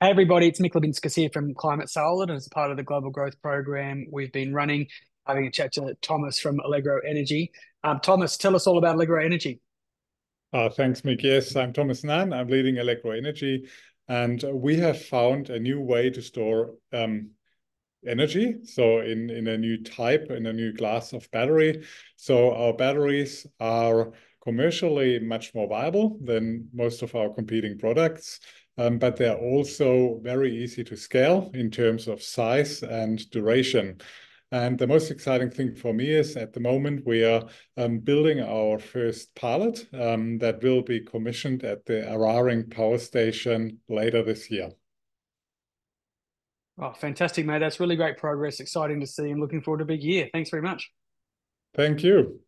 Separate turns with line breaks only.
Hey everybody, it's Mick Liubinskas here from Climate Salad, and as part of the Global Growth Program we've been running, having a chat to Thomas from Allegro Energy. Um, Thomas, tell us all about Allegro Energy.
Uh, thanks, Mick. Yes, I'm Thomas Nann. I'm leading Allegro Energy, and we have found a new way to store um, energy. So in, in a new type, in a new class of battery. So our batteries are commercially much more viable than most of our competing products um, but they're also very easy to scale in terms of size and duration. And the most exciting thing for me is at the moment we are um, building our first pilot um, that will be commissioned at the Eraring power station later this year.
Oh, fantastic, mate. That's really great progress. Exciting to see and looking forward to a big year. Thanks very much.
Thank you.